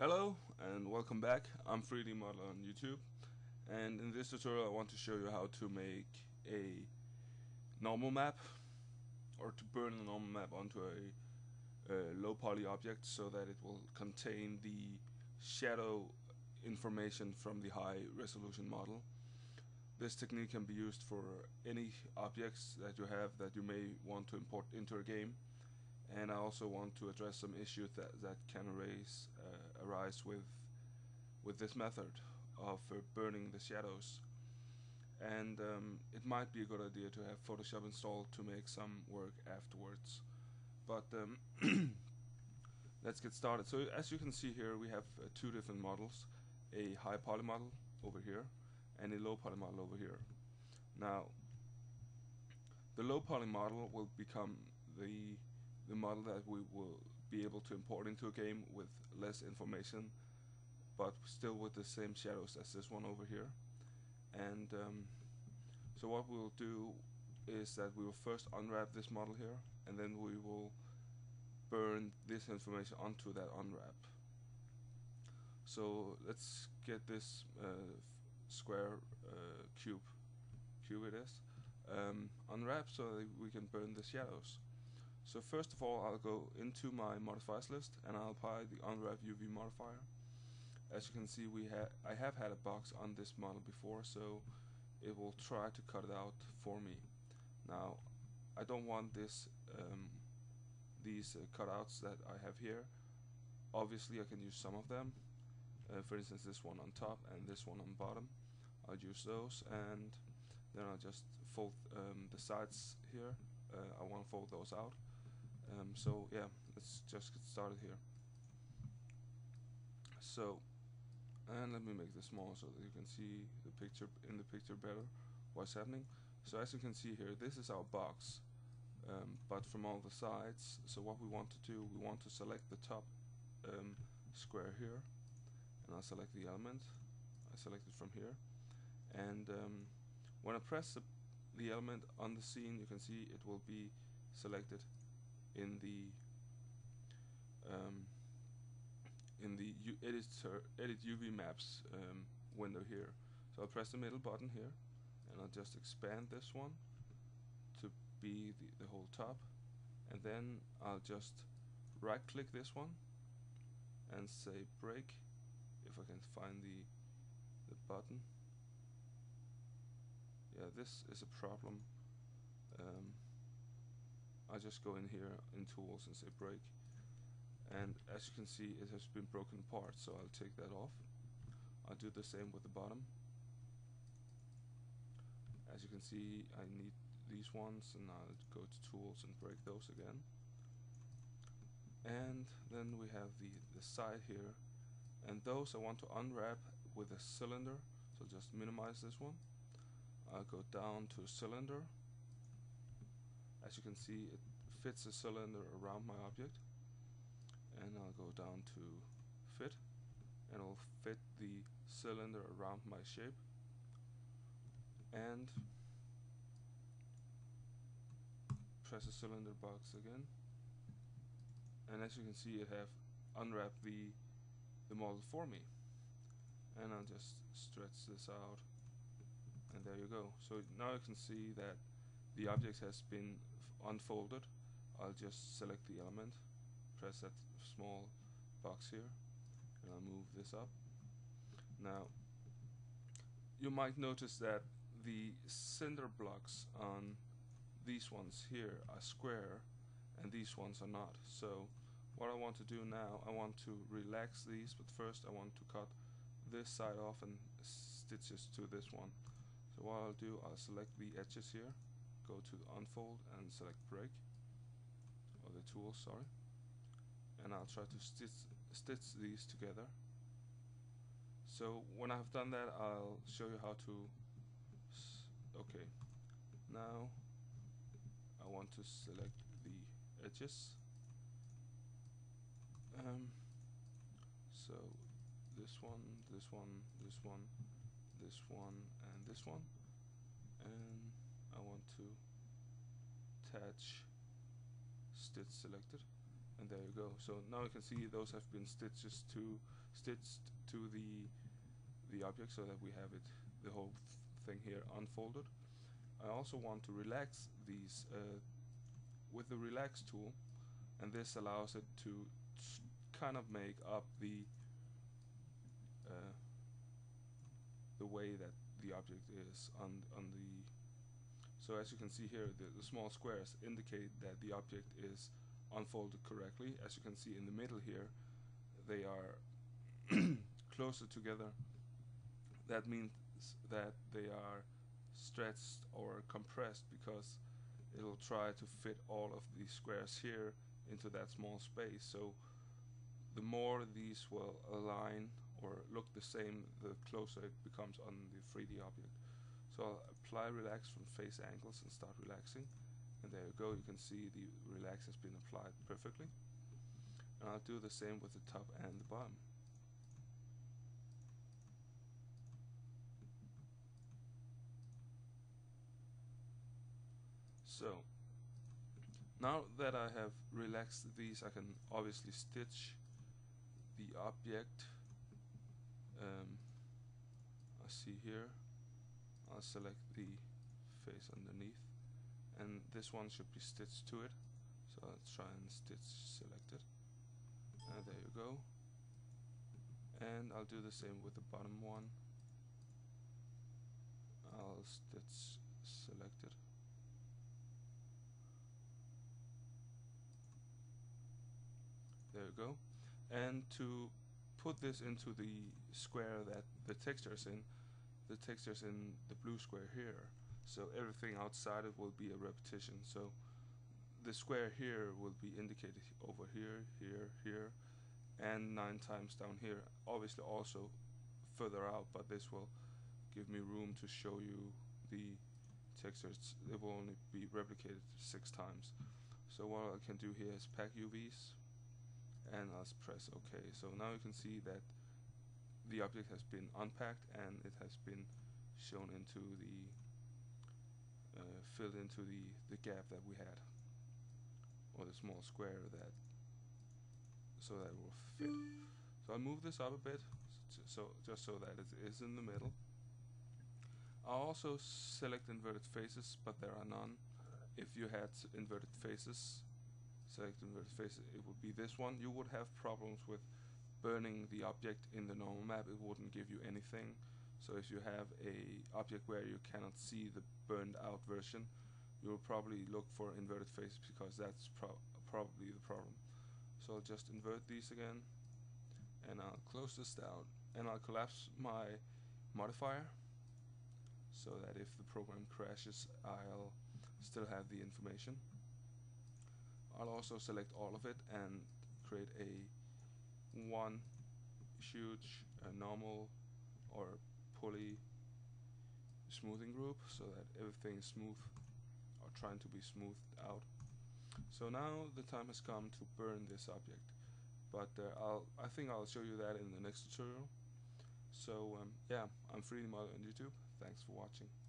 Hello and welcome back. I'm 3D Model on YouTube and in this tutorial I want to show you how to make a normal map or to burn a normal map onto a, a low poly object so that it will contain the shadow information from the high resolution model. This technique can be used for any objects that you have that you may want to import into a game and I also want to address some issues that, that can arise, arise with with this method of uh, burning the shadows. And um, it might be a good idea to have Photoshop installed to make some work afterwards. But um, let's get started. So as you can see here we have uh, two different models. A high poly model over here and a low poly model over here. Now the low poly model will become the the model that we will be able to import into a game with less information but still with the same shadows as this one over here. And um, so what we'll do is that we will first unwrap this model here and then we will burn this information onto that unwrap. So let's get this uh, square uh, cube cube it is um, unwrapped so that we can burn the shadows so first of all I'll go into my modifiers list and I'll apply the unwrap UV modifier. As you can see we ha I have had a box on this model before so it will try to cut it out for me. Now I don't want this um, these uh, cutouts that I have here. Obviously I can use some of them. Uh, for instance this one on top and this one on bottom. I'll use those and then I'll just fold um, the sides here. Uh, I want to fold those out um, so yeah, let's just get started here. So, and let me make this small so that you can see the picture in the picture better what's happening. So as you can see here, this is our box, um, but from all the sides. So what we want to do, we want to select the top um, square here, and I'll select the element. I select it from here, and um, when I press the, the element on the scene, you can see it will be selected in the um, in the U editor edit UV maps um, window here. So I'll press the middle button here and I'll just expand this one to be the, the whole top and then I'll just right click this one and say break if I can find the the button yeah this is a problem um, I just go in here in tools and say break. And as you can see it has been broken apart so I'll take that off. I'll do the same with the bottom. As you can see I need these ones and I'll go to tools and break those again. And then we have the, the side here. And those I want to unwrap with a cylinder so just minimize this one. I'll go down to cylinder as you can see it fits the cylinder around my object. And I'll go down to fit. And it'll fit the cylinder around my shape. And press the cylinder box again. And as you can see it have unwrapped the the model for me. And I'll just stretch this out. And there you go. So now you can see that the object has been unfolded. I'll just select the element press that small box here and I'll move this up. Now you might notice that the cinder blocks on these ones here are square and these ones are not. So what I want to do now I want to relax these but first I want to cut this side off and stitches to this one. So what I'll do I'll select the edges here go to unfold and select break. Or the tool sorry. And I'll try to stitch stitch these together. So when I've done that I'll show you how to okay. Now I want to select the edges. Um, so this one this one this one this one and this one. And to attach stitch selected and there you go. So now you can see those have been stitches to stitched to the the object so that we have it the whole th thing here unfolded. I also want to relax these uh, with the relax tool and this allows it to kind of make up the uh, the way that the object is on on the so as you can see here the, the small squares indicate that the object is unfolded correctly. As you can see in the middle here they are closer together. That means that they are stretched or compressed because it'll try to fit all of these squares here into that small space. So the more these will align or look the same the closer it becomes on the 3D object so I'll apply relax from face angles and start relaxing. And there you go you can see the relax has been applied perfectly. And I'll do the same with the top and the bottom. So now that I have relaxed these I can obviously stitch the object. Um, I see here I'll select the face underneath and this one should be stitched to it. So let's try and stitch selected. Uh, there you go. And I'll do the same with the bottom one. I'll stitch selected. There you go. And to put this into the square that the texture is in the textures in the blue square here. So everything outside it will be a repetition. So the square here will be indicated over here here here and nine times down here. Obviously also further out but this will give me room to show you the textures it will only be replicated six times. So what I can do here is pack UVs and I'll press OK. So now you can see that the object has been unpacked and it has been shown into the uh, filled into the the gap that we had or the small square that so that it will fit. So I'll move this up a bit so just so that it is in the middle. I'll also select inverted faces but there are none. If you had inverted faces select inverted faces it would be this one. You would have problems with burning the object in the normal map it wouldn't give you anything. So if you have a object where you cannot see the burned out version you'll probably look for inverted faces because that's pro probably the problem. So I'll just invert these again and I'll close this down and I'll collapse my modifier so that if the program crashes I'll still have the information. I'll also select all of it and create a one huge uh, normal or poly smoothing group so that everything is smooth or trying to be smoothed out. So now the time has come to burn this object but uh, I'll I think I'll show you that in the next tutorial. So um, yeah I'm 3D Modeler on YouTube. Thanks for watching